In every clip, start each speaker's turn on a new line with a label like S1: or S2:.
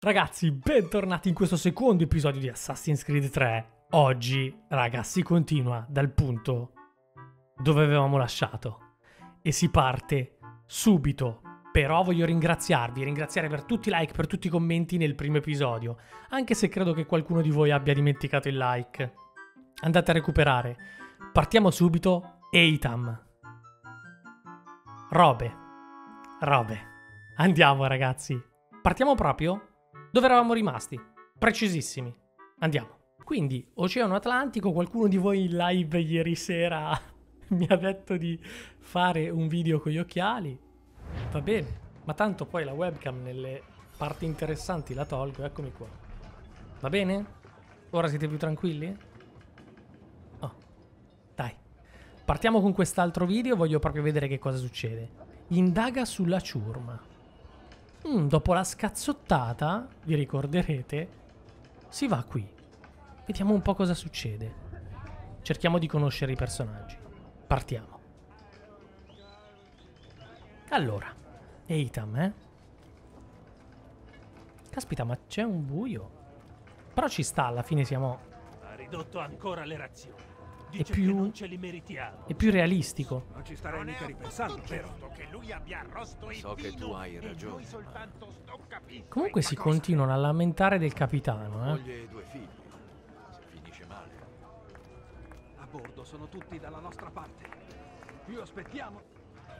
S1: Ragazzi, bentornati in questo secondo episodio di Assassin's Creed 3. Oggi, raga, si continua dal punto dove avevamo lasciato e si parte subito. Però voglio ringraziarvi, ringraziare per tutti i like, per tutti i commenti nel primo episodio, anche se credo che qualcuno di voi abbia dimenticato il like. Andate a recuperare. Partiamo subito. Eitam. Robe. Robe. Andiamo ragazzi. Partiamo proprio dove eravamo rimasti. Precisissimi. Andiamo. Quindi, Oceano Atlantico, qualcuno di voi in live ieri sera mi ha detto di fare un video con gli occhiali. Va bene, ma tanto poi la webcam nelle parti interessanti la tolgo, eccomi qua. Va bene? Ora siete più tranquilli? Oh, dai. Partiamo con quest'altro video, voglio proprio vedere che cosa succede. Indaga sulla ciurma. Mm, dopo la scazzottata, vi ricorderete, si va qui. Vediamo un po' cosa succede. Cerchiamo di conoscere i personaggi. Partiamo. Allora, Eitam, eh? Caspita, ma c'è un buio. Però ci sta, alla fine siamo...
S2: Ha ridotto ancora le razioni.
S1: È più-
S2: che non ce li meritiamo.
S1: è più realistico.
S3: Non ci starei mica ripensando, vero?
S2: che lui abbia arrosto
S4: So che tu hai ragione.
S2: soltanto sto capendo.
S1: Comunque si continuano a lamentare del capitano, eh?
S4: Moglie e due figli. Se finisce male.
S3: A bordo sono tutti dalla nostra parte. Più aspettiamo.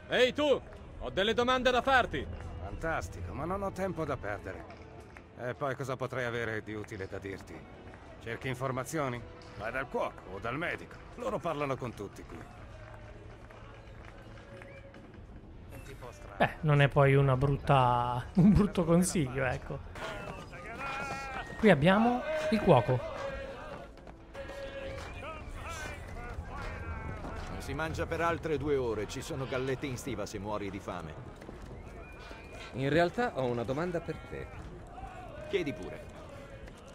S5: Ehi tu! Ho delle domande da farti!
S6: Fantastico, ma non ho tempo da perdere. E poi cosa potrei avere di utile da dirti? Cerchi informazioni? Vai dal cuoco o dal medico. Loro parlano con tutti qui.
S1: Beh, non è poi una brutta... un brutto consiglio, ecco. Qui abbiamo il cuoco.
S4: Non si mangia per altre due ore. Ci sono gallette in stiva se muori di fame.
S5: In realtà ho una domanda per te.
S4: Chiedi pure.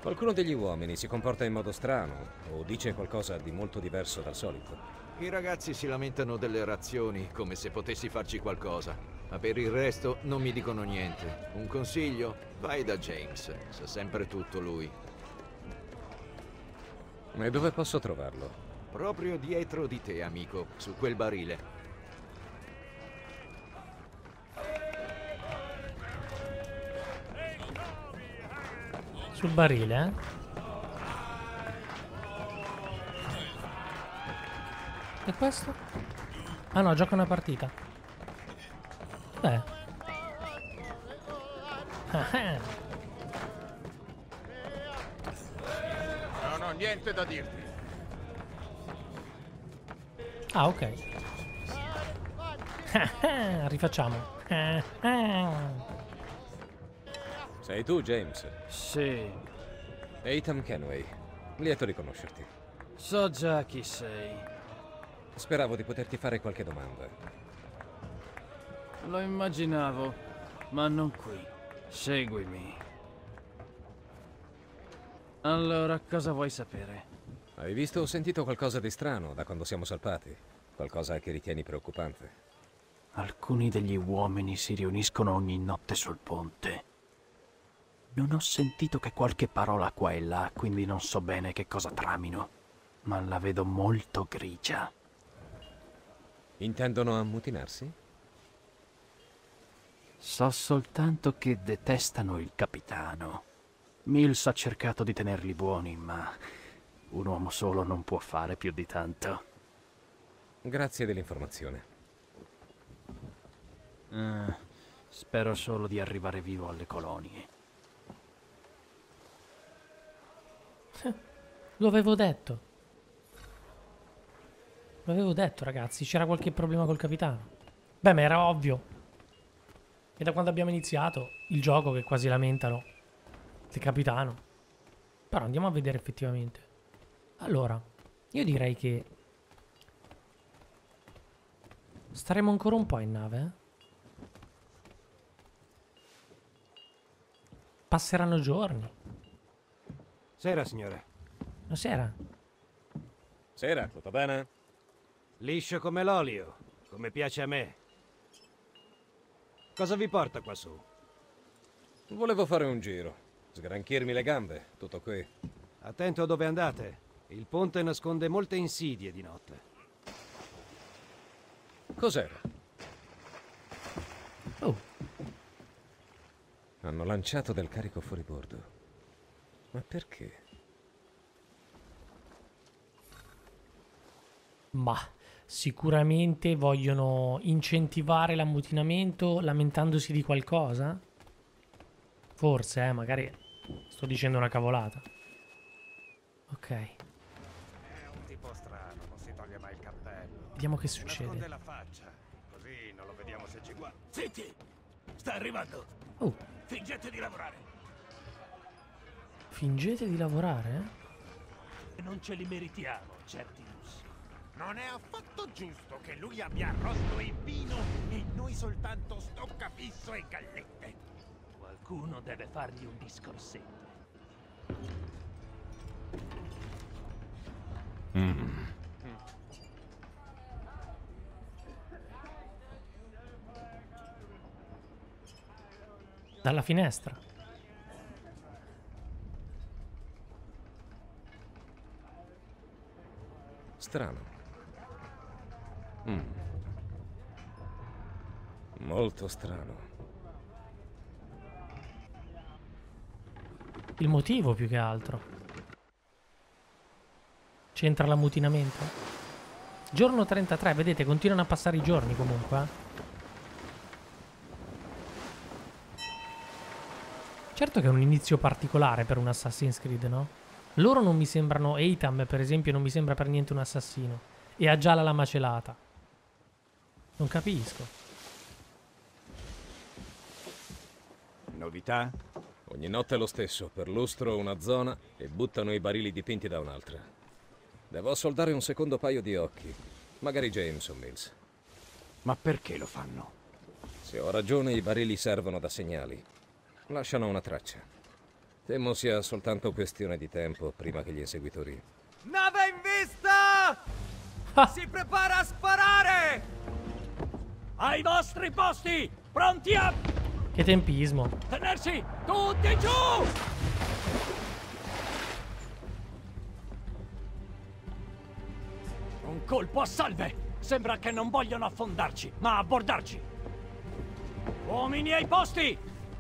S5: Qualcuno degli uomini si comporta in modo strano o dice qualcosa di molto diverso dal solito?
S4: I ragazzi si lamentano delle razioni come se potessi farci qualcosa. Ma per il resto non mi dicono niente. Un consiglio? Vai da James. Sa sempre tutto lui.
S5: E dove posso trovarlo?
S4: Proprio dietro di te, amico. Su quel barile.
S1: Sul barile, eh? E questo? Ah no, gioca una partita. Beh. Ah.
S4: Non ho niente da dirti.
S1: Ah, ok. Ah, ah, Rifacciamo.
S5: Sei tu, James.
S7: Sì,
S5: Ethan Kenway. Lieto di conoscerti.
S7: so già chi sei.
S5: Speravo di poterti fare qualche domanda.
S7: Lo immaginavo, ma non qui. Seguimi. Allora, cosa vuoi sapere?
S5: Hai visto o sentito qualcosa di strano da quando siamo salpati? Qualcosa che ritieni preoccupante?
S7: Alcuni degli uomini si riuniscono ogni notte sul ponte. Non ho sentito che qualche parola qua e là, quindi non so bene che cosa tramino. Ma la vedo molto grigia.
S5: Intendono ammutinarsi?
S7: So soltanto che detestano il capitano. Mills ha cercato di tenerli buoni, ma un uomo solo non può fare più di tanto.
S5: Grazie dell'informazione.
S7: Eh, spero solo di arrivare vivo alle colonie.
S1: Lo avevo detto. Lo avevo detto, ragazzi. C'era qualche problema col capitano. Beh, ma era ovvio. E da quando abbiamo iniziato il gioco che quasi lamentano il capitano. Però andiamo a vedere effettivamente. Allora, io direi che staremo ancora un po' in nave, eh? Passeranno giorni.
S6: Sera, signore.
S1: Buonasera.
S5: Sera, tutto bene?
S3: Liscio come l'olio, come piace a me. Cosa vi porta qua su?
S5: Volevo fare un giro. Sgranchirmi le gambe, tutto qui.
S6: Attento a dove andate. Il ponte nasconde molte insidie di notte.
S5: Cos'era?
S1: Oh,
S5: Hanno lanciato del carico fuori bordo. Ma perché?
S1: Ma sicuramente vogliono incentivare l'ammutinamento lamentandosi di qualcosa? Forse, eh, magari sto dicendo una cavolata. Ok,
S6: È un tipo strano, non si toglie mai il cappello.
S1: vediamo che succede.
S6: la faccia, così non lo vediamo se ci guarda.
S2: Zitti! Sta arrivando!
S1: Oh,
S2: Fingete di lavorare!
S1: fingete di lavorare?
S2: Non ce li meritiamo, certi.
S8: Non è affatto giusto che lui abbia arrosto e vino e noi soltanto stoccafisso e gallette.
S2: Qualcuno deve fargli un discorsetto.
S1: Dalla finestra.
S5: Strano. Mm. Molto strano.
S1: Il motivo più che altro. C'entra l'ammutinamento? Giorno 33, vedete, continuano a passare i giorni comunque. eh. Certo che è un inizio particolare per un Assassin's Creed, no? Loro non mi sembrano, Eitam per esempio non mi sembra per niente un assassino. E ha già la lama celata. Non capisco.
S9: Novità?
S5: Ogni notte è lo stesso, perlustro una zona e buttano i barili dipinti da un'altra. Devo soldare un secondo paio di occhi. Magari James o Mills.
S9: Ma perché lo fanno?
S5: Se ho ragione, i barili servono da segnali. Lasciano una traccia. Temo sia soltanto questione di tempo prima che gli inseguitori.
S3: Nave in vista!
S1: Ah.
S3: Si prepara a sparare!
S2: Ai vostri posti! Pronti a
S1: Che tempismo.
S2: tenersi tutti giù! Un colpo a salve! Sembra che non vogliono affondarci, ma abbordarci! Uomini ai posti!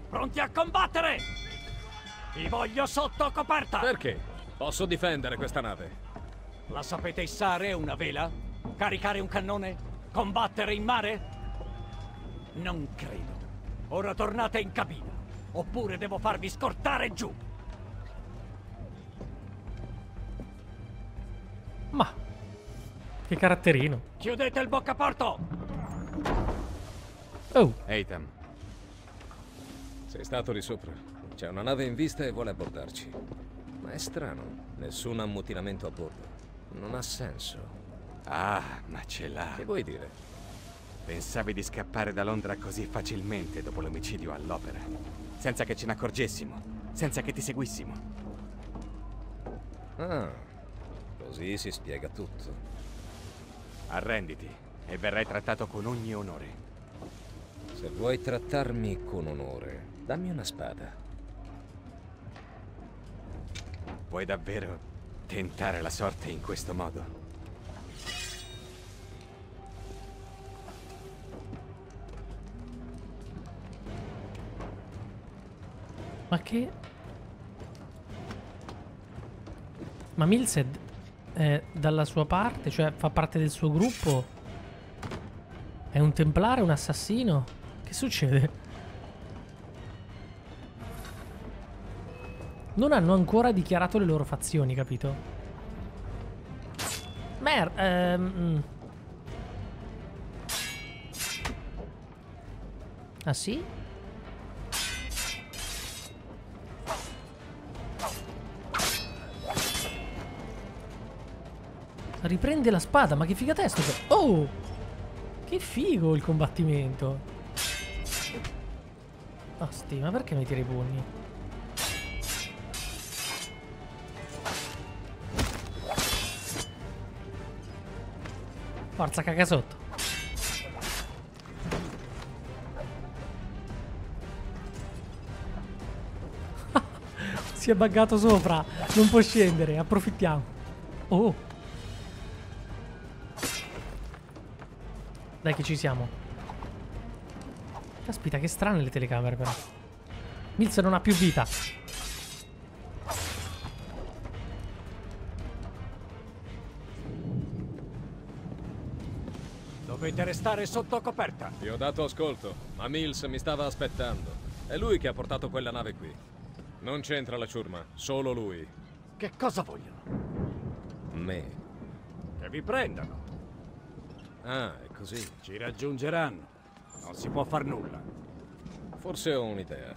S2: Pronti a combattere! Vi voglio sotto coperta!
S5: Perché? Posso difendere questa nave.
S2: La sapete issare una vela? Caricare un cannone? Combattere in mare? Non credo. Ora tornate in cabina, oppure devo farvi scortare giù.
S1: Ma che caratterino.
S2: Chiudete il boccaporto!
S1: Oh,
S9: Eitam,
S5: Sei stato di sopra. C'è una nave in vista e vuole abbordarci. Ma è strano. Nessun ammutinamento a bordo. Non ha senso.
S9: ah, ma ce l'ha.
S5: Che vuoi dire?
S9: Pensavi di scappare da Londra così facilmente dopo l'omicidio all'opera, senza che ce ne accorgessimo, senza che ti seguissimo.
S5: Ah, così si spiega tutto.
S9: Arrenditi e verrai trattato con ogni onore.
S5: Se vuoi trattarmi con onore, dammi una spada.
S9: Puoi davvero tentare la sorte in questo modo?
S1: Ma che... Ma Mills è, è dalla sua parte, cioè fa parte del suo gruppo? È un templare, un assassino? Che succede? Non hanno ancora dichiarato le loro fazioni, capito? Mer... ehm, mm. Ah sì? Riprende la spada, ma che figata è sto? Oh! Che figo il combattimento! Asti, ma perché mi tira i pugni? Forza caga sotto. Si è buggato sopra. Non può scendere. Approfittiamo. Oh. Dai che ci siamo. Caspita, che strane le telecamere però. Mills non ha più vita.
S2: Dovete restare sotto coperta.
S5: Ti ho dato ascolto, ma Mills mi stava aspettando. È lui che ha portato quella nave qui. Non c'entra la ciurma, solo lui.
S2: Che cosa vogliono?
S5: Me.
S2: Che vi prendano.
S5: Ah, è così.
S2: Ci raggiungeranno. Non si può far nulla.
S5: Forse ho un'idea.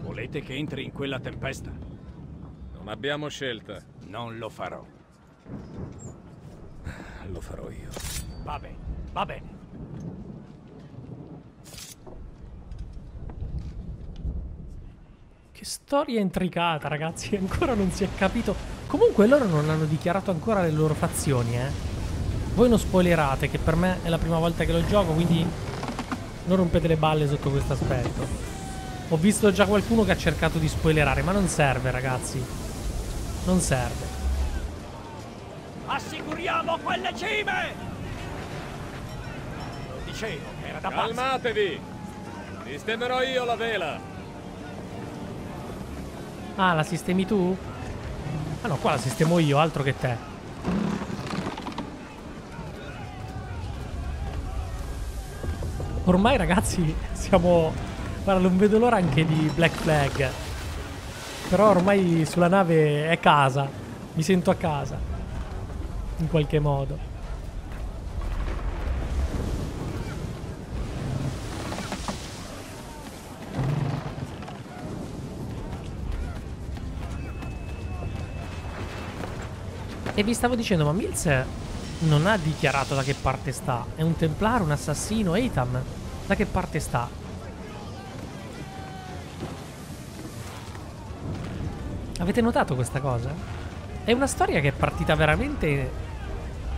S2: Volete che entri in quella tempesta?
S5: Non abbiamo scelta.
S2: Non lo farò.
S5: Lo farò io.
S2: Va bene, va bene.
S1: Che storia intricata, ragazzi. Ancora non si è capito. Comunque loro non hanno dichiarato ancora le loro fazioni, eh. Voi non spoilerate, che per me è la prima volta che lo gioco, quindi non rompete le balle sotto questo aspetto. Ho visto già qualcuno che ha cercato di spoilerare, ma non serve, ragazzi. Non serve.
S2: Assicuriamo quelle cime! Lo dicevo che era da pazzi.
S5: Calmatevi! Sistemerò io la vela.
S1: Ah, la sistemi tu? Ah no, qua la sistemo io, altro che te. Ormai ragazzi siamo... Guarda, non vedo l'ora anche di Black Flag. Però ormai sulla nave è casa. Mi sento a casa. In qualche modo. E vi stavo dicendo, ma Mills non ha dichiarato da che parte sta. È un templare, un assassino, Eitam. Da che parte sta? Avete notato questa cosa? È una storia che è partita veramente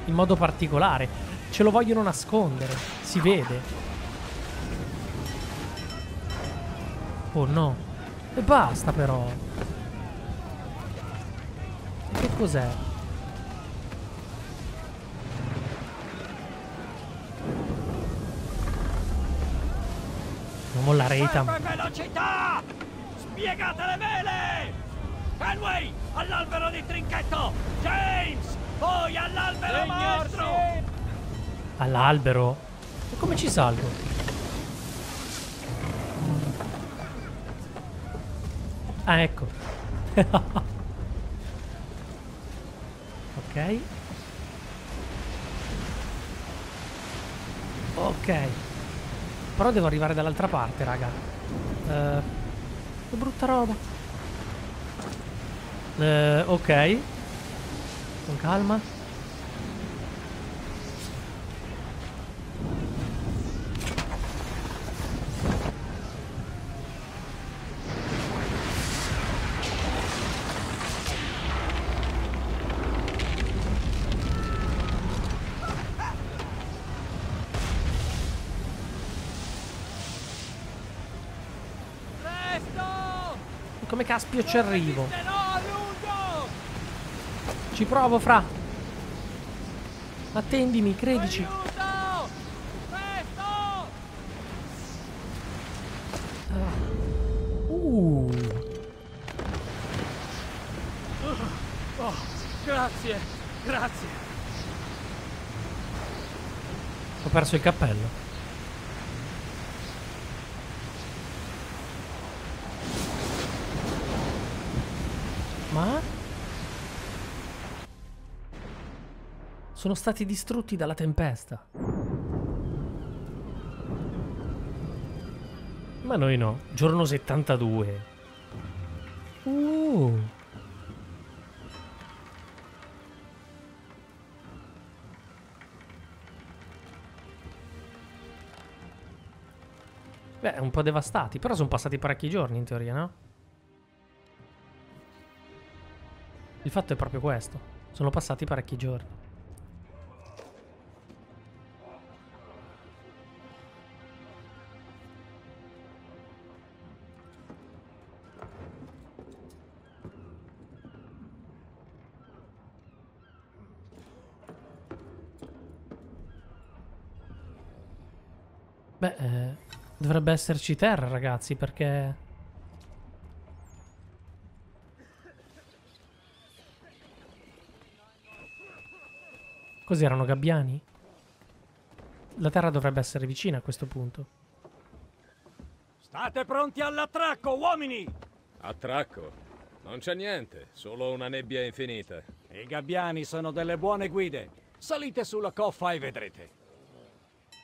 S1: in modo particolare. Ce lo vogliono nascondere. Si vede. Oh no. E basta però. Che cos'è? Non mollare Eitam.
S2: Serve velocità! Spiegate le vele! Kenway, all'albero di trinchetto! James, voi all'albero maestro!
S1: All'albero? E come ci salgo? Ah, ecco. ok. Ok. Però devo arrivare dall'altra parte, raga. Eh, che brutta roba. Eh, ok. Con calma. Come caspio ci arrivo? Ci provo, fra. Attendimi, credici. Uh.
S2: Oh, grazie, grazie.
S1: Ho perso il cappello. Ma? Sono stati distrutti dalla tempesta. Ma noi no. Giorno 72. Uh. Beh, un po' devastati, però sono passati parecchi giorni in teoria, no? Il fatto è proprio questo. Sono passati parecchi giorni. Dovrebbe esserci terra, ragazzi, perché... Così erano gabbiani? La terra dovrebbe essere vicina a questo punto.
S2: State pronti all'attracco, uomini!
S5: Attracco? Non c'è niente, solo una nebbia infinita.
S2: I gabbiani sono delle buone guide. Salite sulla coffa e vedrete.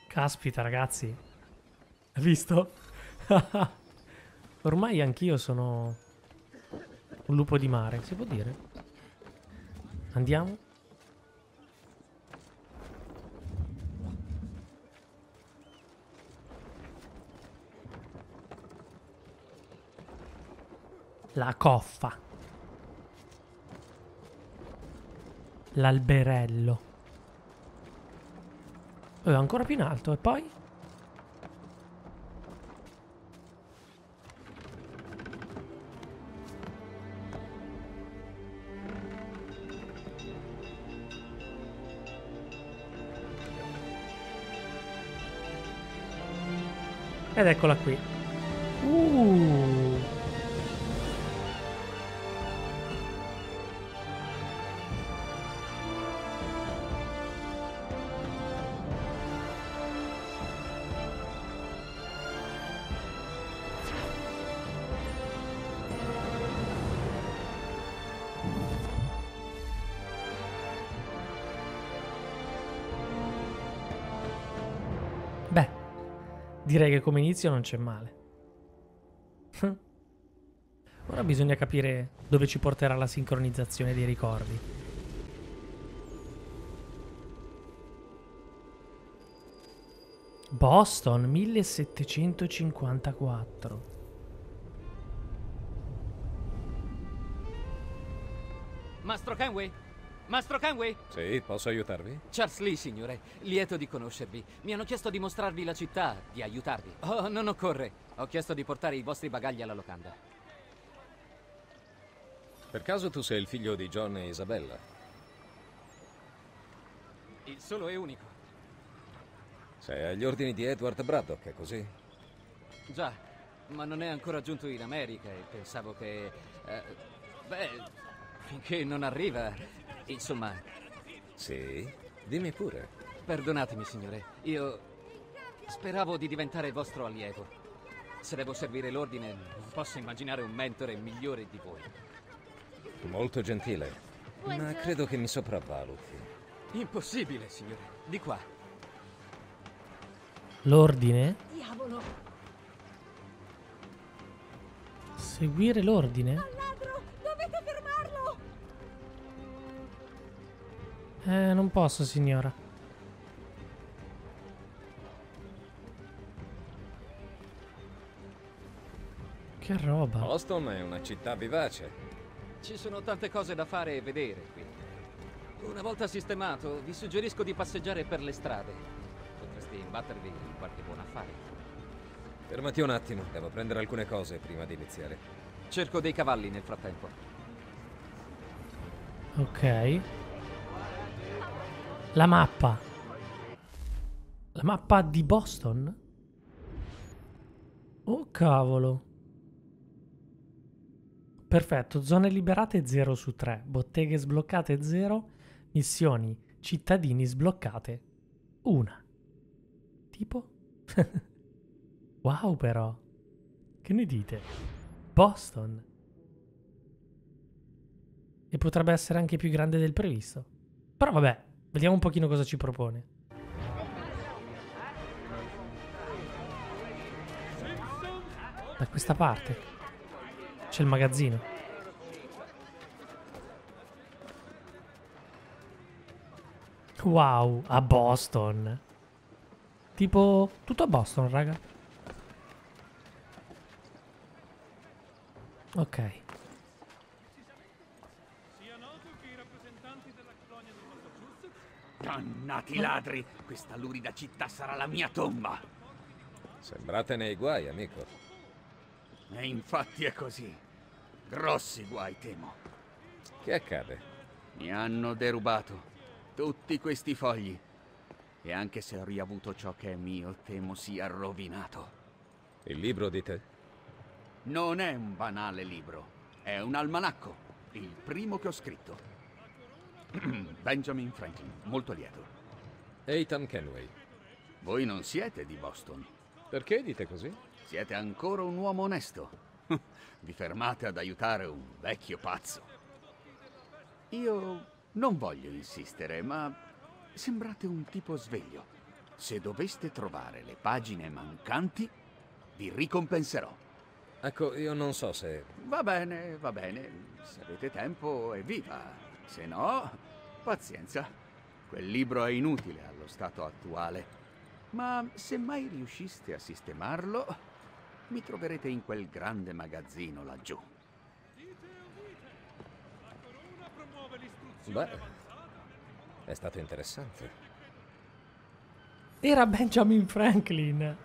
S1: Caspita, ragazzi. Visto? Ormai anch'io sono un lupo di mare, si può dire. Andiamo? La coffa. L'alberello. Eh, ancora più in alto. E poi? Ed eccola qui. Direi che come inizio non c'è male. Ora bisogna capire dove ci porterà la sincronizzazione dei ricordi. Boston 1754.
S10: Mastro Kenway? Mastro Kenway?
S5: Sì, posso aiutarvi?
S10: Charles Lee, signore. Lieto di conoscervi. Mi hanno chiesto di mostrarvi la città, di aiutarvi. Oh, non occorre. Ho chiesto di portare i vostri bagagli alla locanda.
S5: Per caso tu sei il figlio di John e Isabella?
S10: Il solo e unico.
S5: Sei agli ordini di Edward Braddock, è così?
S10: Già, ma non è ancora giunto in America e pensavo che... eh, beh, finché non arriva... Insomma,
S5: Sì? Dimmi pure.
S10: perdonatemi, signore. Io speravo di diventare il vostro allievo. Se devo servire l'ordine, non posso immaginare un mentore migliore di voi.
S5: Molto gentile. Ma credo che mi sopravvaluti.
S10: Impossibile, signore. Di qua.
S1: L'ordine?
S11: Diavolo!
S1: Seguire l'ordine? Eh, non posso, signora. Che roba.
S5: Boston è una città vivace.
S10: Ci sono tante cose da fare e vedere qui. Una volta sistemato, vi suggerisco di passeggiare per le strade. Potreste imbattervi in qualche buon affare.
S5: Fermati un attimo, devo prendere alcune cose prima di iniziare.
S10: Cerco dei cavalli nel frattempo.
S1: Ok. La mappa. La mappa di Boston? Oh cavolo. Perfetto, zone liberate 0 su 3, botteghe sbloccate 0, missioni cittadini sbloccate 1. Tipo? wow però. Che ne dite? Boston. E potrebbe essere anche più grande del previsto. Però vabbè, vediamo un pochino cosa ci propone. Da questa parte. C'è il magazzino. Wow, a Boston. Tipo tutto a Boston, raga. Ok.
S8: Dannati ladri! Questa lurida città sarà la mia tomba!
S5: Sembrate nei guai, amico.
S8: E infatti è così. Grossi guai, temo.
S5: Che accade?
S8: Mi hanno derubato tutti questi fogli.
S12: E anche se ho riavuto ciò che è mio, temo sia rovinato.
S5: Il libro di te?
S12: Non è un banale libro, è un almanacco, il primo che ho scritto. Benjamin Franklin, molto lieto.
S5: Ethan Kenway.
S12: Voi non siete di Boston.
S5: Perché dite così?
S12: Siete ancora un uomo onesto. Vi fermate ad aiutare un vecchio pazzo. Io non voglio insistere, ma sembrate un tipo sveglio. Se doveste trovare le pagine mancanti, vi ricompenserò.
S5: Ecco, io non so se...
S12: Va bene, va bene. Se avete tempo, evviva. Se no, pazienza. Quel libro è inutile allo stato attuale. Ma se mai riusciste a sistemarlo, mi troverete in quel grande magazzino laggiù.
S5: Beh, è stato interessante.
S1: Era Benjamin Franklin.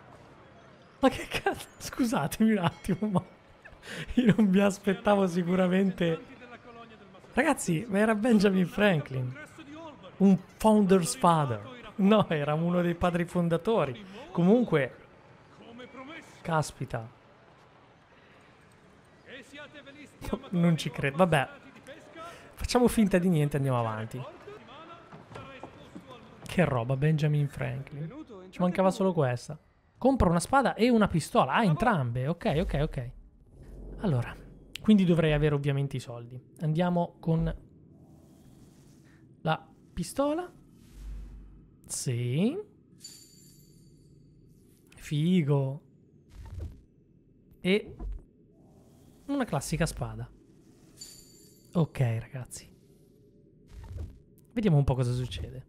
S1: Ma che cazzo? Scusatemi un attimo, ma io non mi aspettavo sicuramente. Ragazzi, ma era Benjamin Franklin. Un founder's father. No, era uno dei padri fondatori. Comunque, caspita. Non ci credo. Vabbè, facciamo finta di niente, andiamo avanti. Che roba, Benjamin Franklin. Ci mancava solo questa. Compra una spada e una pistola. Ah, entrambe. Ok, ok, ok. Allora, quindi dovrei avere ovviamente i soldi. Andiamo con la pistola. Sì. Figo. E una classica spada. Ok, ragazzi. Vediamo un po' cosa succede.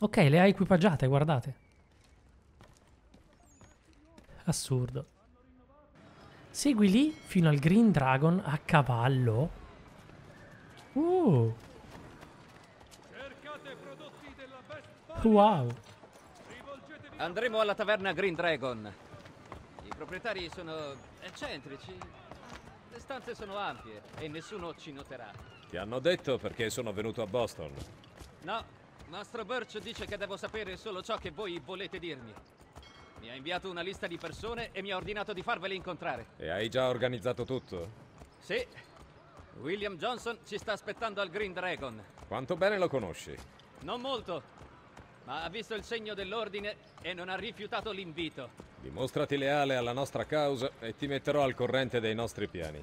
S1: Ok, le ha equipaggiate, guardate. Assurdo. Segui lì fino al Green Dragon a cavallo. Uh. Wow.
S10: Andremo alla taverna Green Dragon. I proprietari sono eccentrici. Le stanze sono ampie e nessuno ci noterà.
S5: Ti hanno detto perché sono venuto a Boston.
S10: No, Mastro Birch dice che devo sapere solo ciò che voi volete dirmi. Mi ha inviato una lista di persone e mi ha ordinato di farvele incontrare.
S5: E hai già organizzato tutto?
S10: Sì. William Johnson ci sta aspettando al Green Dragon.
S5: Quanto bene lo conosci?
S10: Non molto, ma ha visto il segno dell'ordine e non ha rifiutato l'invito.
S5: Dimostrati leale alla nostra causa e ti metterò al corrente dei nostri piani.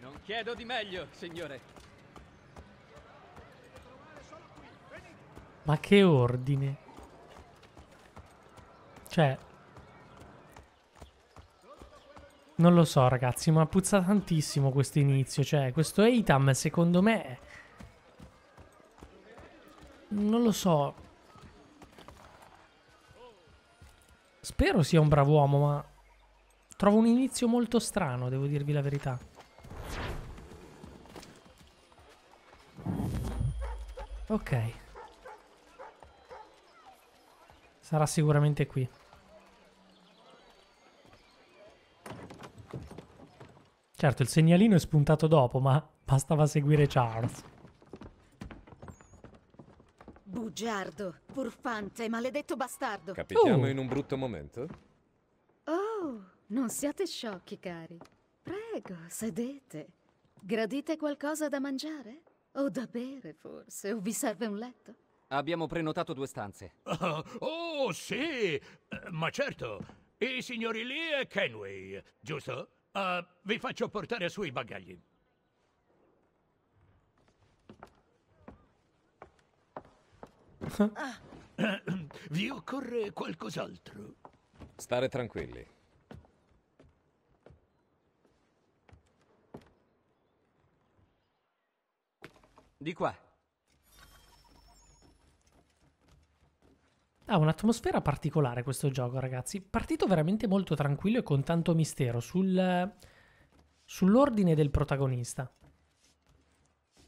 S10: Non chiedo di meglio, signore.
S1: Ma che ordine? Cioè... Non lo so ragazzi, ma puzza tantissimo questo inizio. Cioè, questo Eitam secondo me... Non lo so. Spero sia un bravo uomo, ma... Trovo un inizio molto strano, devo dirvi la verità. Ok. Sarà sicuramente qui. Certo, il segnalino è spuntato dopo, ma bastava seguire Charles.
S11: Bugiardo, furfante, maledetto bastardo.
S5: Capitiamo
S1: Oh.
S5: in un brutto momento?
S11: Oh, non siate sciocchi, cari. Prego, sedete. Gradite qualcosa da mangiare? O da bere, forse? O vi serve un letto?
S10: Abbiamo prenotato due stanze.
S2: Oh, oh, sì, Eh, ma certo. I signori Lee e Kenway, giusto? Eh, vi faccio portare su i bagagli. Eh, Vi occorre qualcos'altro?
S5: Stare tranquilli.
S10: Di qua.
S1: Ha un'atmosfera particolare questo gioco, ragazzi. Partito veramente molto tranquillo e con tanto mistero sul, sull'ordine del protagonista.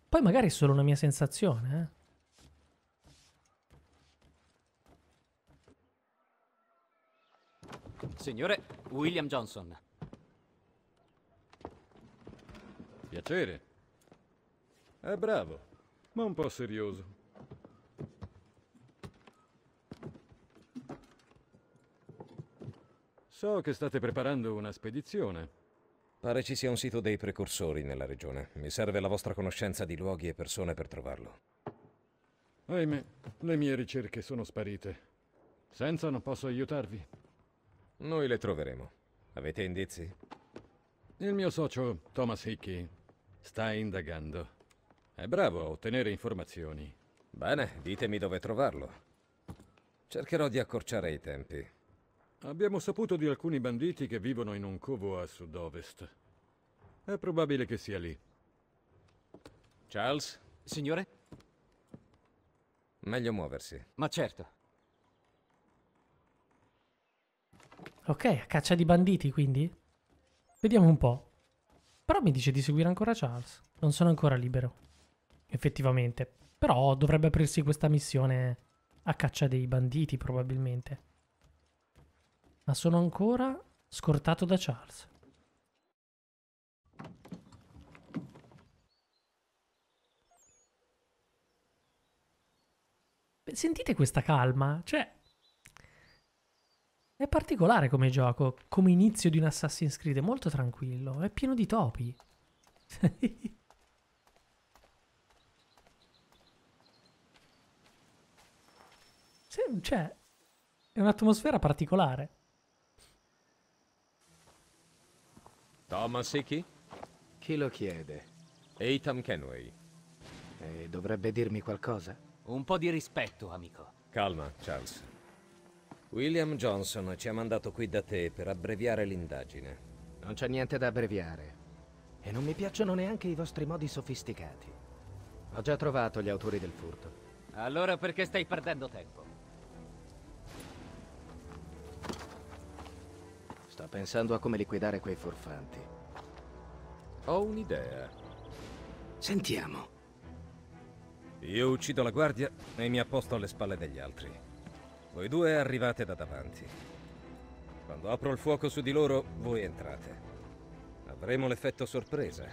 S1: Poi magari è solo una mia sensazione, eh.
S10: Signore William Johnson.
S5: Piacere. È bravo.
S13: ma un po' serioso. So che state preparando una spedizione.
S5: Pare ci sia un sito dei precursori nella regione. Mi serve la vostra conoscenza di luoghi e persone per trovarlo.
S13: Ahimè, le mie ricerche sono sparite. Senza non posso aiutarvi.
S5: Noi le troveremo. Avete indizi?
S13: Il mio socio, Thomas Hickey, sta indagando. È bravo a ottenere informazioni.
S5: Bene, ditemi dove trovarlo. Cercherò di accorciare i tempi.
S13: Abbiamo saputo di alcuni banditi che vivono in un covo a sud-ovest. È probabile che sia lì.
S5: Charles?
S10: Signore?
S5: Meglio muoversi.
S10: Ma certo.
S1: Ok, a caccia di banditi quindi? Vediamo un po'. Però mi dice di seguire ancora Charles. Non sono ancora libero. Effettivamente. Però dovrebbe aprirsi questa missione a caccia dei banditi probabilmente. Ma sono ancora scortato da Charles. Sentite questa calma? Cioè, è particolare come gioco, come inizio di un Assassin's Creed, è molto tranquillo, è pieno di topi. cioè, è un'atmosfera particolare.
S5: Thomas Hickey?
S14: Chi lo chiede?
S5: Eitam Kenway.
S14: E dovrebbe dirmi qualcosa?
S10: Un po' di rispetto, amico.
S5: Calma, Charles. William Johnson ci ha mandato qui da te per abbreviare l'indagine.
S14: Non c'è niente da abbreviare. E non mi piacciono neanche i vostri modi sofisticati. Ho già trovato gli autori del furto.
S10: Allora perché stai perdendo tempo?
S14: Pensando a come liquidare quei furfanti.
S5: Ho un'idea.
S14: Sentiamo.
S5: Io uccido la guardia e mi apposto alle spalle degli altri. Voi due arrivate da davanti. Quando apro il fuoco su di loro, voi entrate. Avremo l'effetto sorpresa.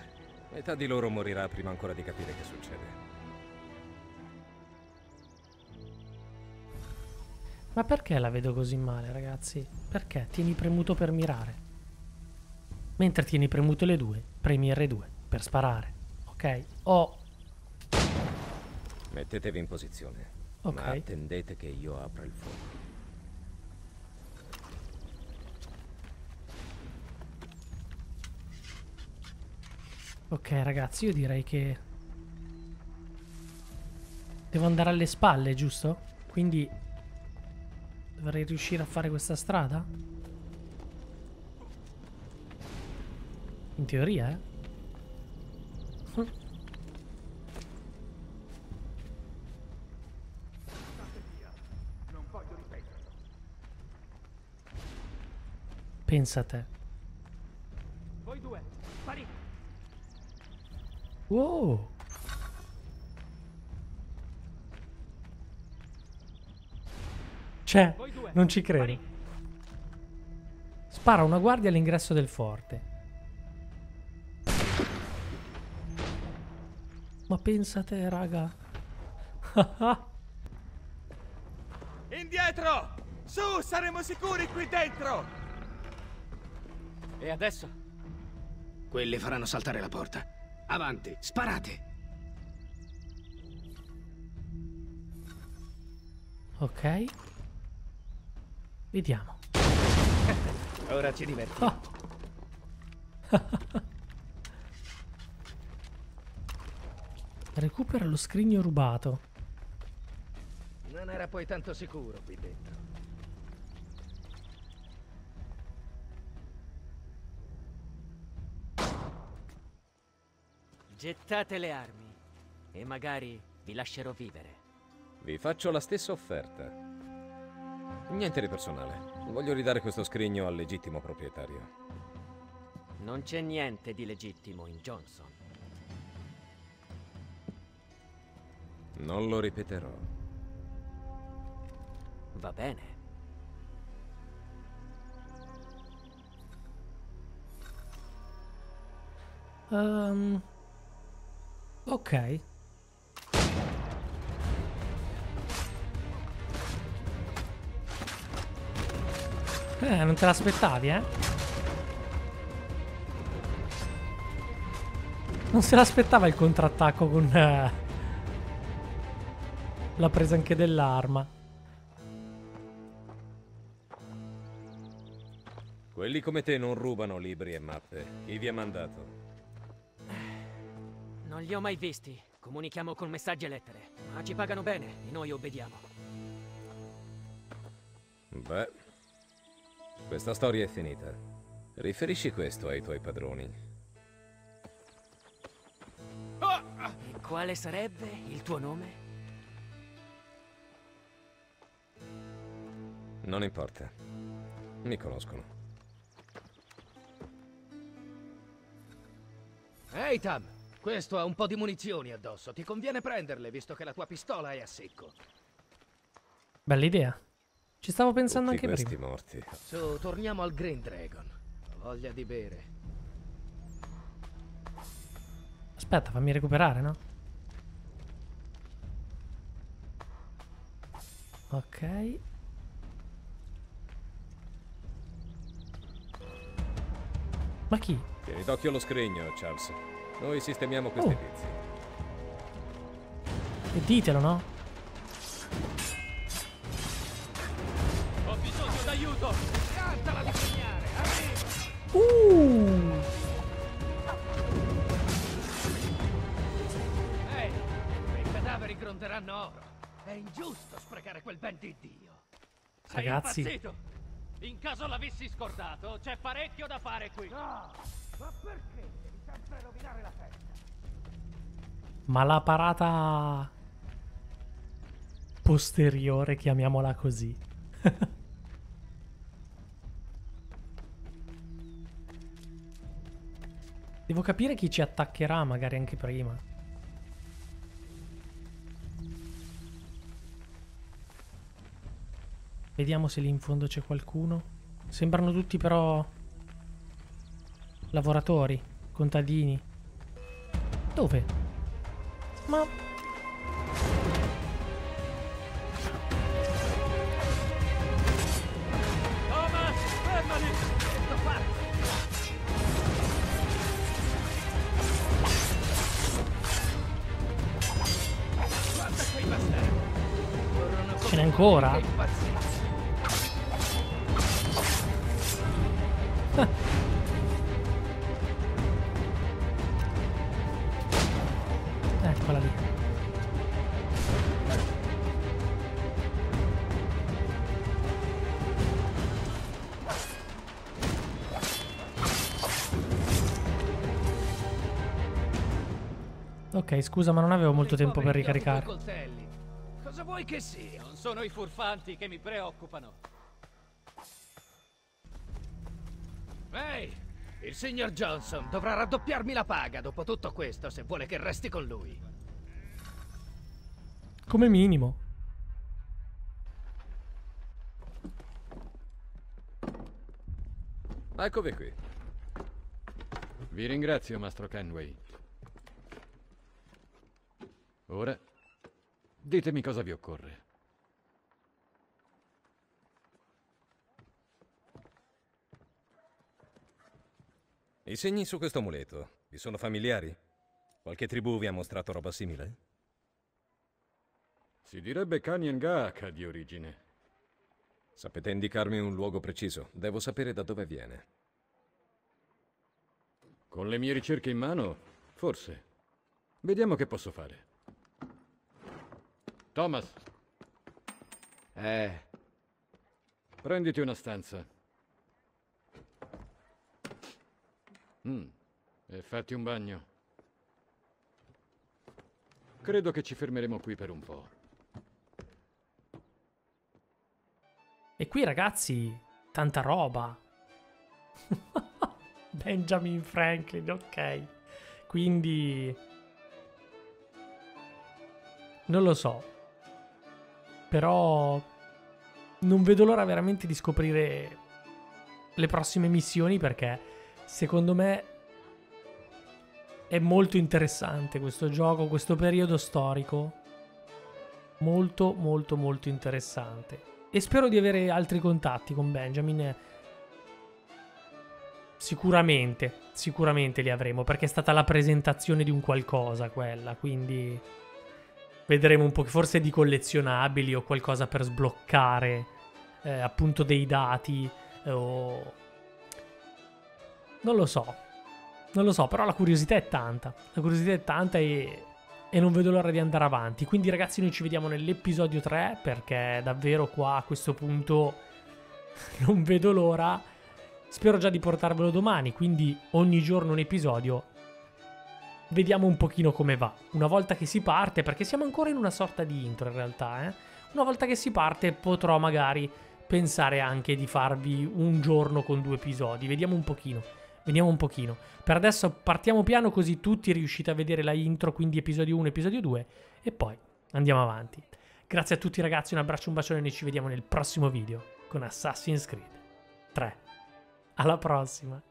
S5: Metà di loro morirà prima ancora di capire che succede.
S1: Ma perché la vedo così male, ragazzi? Perché? Tieni premuto per mirare. Mentre tieni premuto le due, premi R2 per sparare. Ok? O...
S5: Mettetevi in posizione.
S1: Ok.
S5: Ma attendete che io apra il fuoco.
S1: Ok, ragazzi, io direi che... Devo andare alle spalle, giusto? Quindi... Dovrei riuscire a fare questa strada? In teoria, eh? Pensa a te.
S8: Voi due, sparite.
S1: Wow! Cioè, non ci credo. Spara una guardia all'ingresso del forte. Ma pensa a te, raga.
S8: Indietro! Su, saremo sicuri qui dentro!
S10: E adesso?
S14: Quelli faranno saltare la porta. Avanti, sparate!
S1: ok. Vediamo.
S14: Ora ci divertiamo.
S1: Recupera lo scrigno rubato.
S14: Non era poi tanto sicuro qui dentro.
S15: Gettate le armi e magari vi lascerò vivere.
S5: Vi faccio la stessa offerta. Niente di personale. Voglio ridare questo scrigno al legittimo proprietario.
S15: Non c'è niente di legittimo in Johnson.
S5: Non lo ripeterò.
S15: Va bene.
S1: Ehm, ok. Eh, non te l'aspettavi, eh? Non se l'aspettava il contrattacco con eh, la presa anche dell'arma.
S5: Quelli come te non rubano libri e mappe. Chi vi ha mandato?
S15: Non li ho mai visti. Comunichiamo con messaggi e lettere. Ma ci pagano bene e noi obbediamo.
S5: Beh, questa storia è finita. Riferisci questo ai tuoi padroni.
S15: E quale sarebbe il tuo nome?
S5: Non importa. Mi conoscono.
S14: Ehi Tam, questo ha un po' di munizioni addosso. Ti conviene prenderle visto che la tua pistola è a secco.
S1: Bella idea. Ci stavo pensando
S5: Tutti
S1: anche
S5: questi
S1: prima.
S5: morti.
S14: Su, torniamo al Green Dragon. Ho voglia di bere.
S1: Aspetta, fammi recuperare, no? Ok. Ma chi?
S5: Tieni d'occhio lo scrigno, Charles. Noi sistemiamo questi
S1: Oh.
S5: tizi.
S1: E ditelo, no?
S10: D'aiuto!
S14: Cantala di segnare, arriva!
S1: Uh!
S14: Ehi, quei cadaveri gronderanno oro. È ingiusto sprecare quel ben di Dio.
S10: Sei
S1: Ragazzi.
S10: impazzito? In caso l'avessi scordato, c'è parecchio da fare qui.
S14: No, ma perché devi sempre rovinare la festa?
S1: Ma la parata posteriore, chiamiamola così. Devo capire chi ci attaccherà, magari anche prima. Vediamo se lì in fondo c'è qualcuno. Sembrano tutti però lavoratori, contadini. Dove? Ma Ce n'è ancora? eccola lì. Ok, scusa, ma non avevo molto tempo per ricaricare.
S14: Vuoi che sia?
S10: Non sono i furfanti che mi preoccupano.
S14: Ehi, il signor Johnson dovrà raddoppiarmi la paga dopo tutto questo se vuole che resti con lui.
S1: Come minimo.
S5: Eccovi qui.
S13: Vi ringrazio, Mastro Kenway. Ora, ditemi cosa vi occorre.
S5: I segni su questo amuleto vi sono familiari? Qualche tribù vi ha mostrato roba simile?
S13: Si direbbe Kanyen Gaaka di origine.
S5: Sapete indicarmi un luogo preciso? Devo sapere da dove viene.
S13: Con le mie ricerche in mano, forse. Vediamo che posso fare. Thomas,
S14: Eh,
S13: prenditi una stanza. Mm, e fatti un bagno. Credo che ci fermeremo qui per un po'.
S1: E qui, ragazzi, tanta roba. Benjamin Franklin, ok. Quindi... Non lo so. Però... Non vedo l'ora veramente di scoprire le prossime missioni perché secondo me è molto interessante questo gioco, questo periodo storico. Molto, molto, molto interessante. e spero di avere altri contatti con Benjamin. Sicuramente, sicuramente li avremo perché è stata la presentazione di un qualcosa quella, quindi vedremo un po' forse di collezionabili o qualcosa per sbloccare eh, appunto dei dati eh, o non lo so. Non lo so, però la curiosità è tanta. La curiosità è tanta e e non vedo l'ora di andare avanti. Quindi ragazzi noi ci vediamo nell'episodio 3 perché davvero qua a questo punto non vedo l'ora. Spero già di portarvelo domani, quindi ogni giorno un episodio. Vediamo un pochino come va. Una volta che si parte, perché siamo ancora in una sorta di intro in realtà, eh? Una volta che si parte potrò magari pensare anche di farvi un giorno con due episodi. Vediamo un pochino. Vediamo un pochino. Per adesso partiamo piano così tutti riuscite a vedere la intro, quindi episodio 1, episodio 2 e poi andiamo avanti. Grazie a tutti ragazzi, un abbraccio, un bacione e noi ci vediamo nel prossimo video con Assassin's Creed 3. Alla prossima!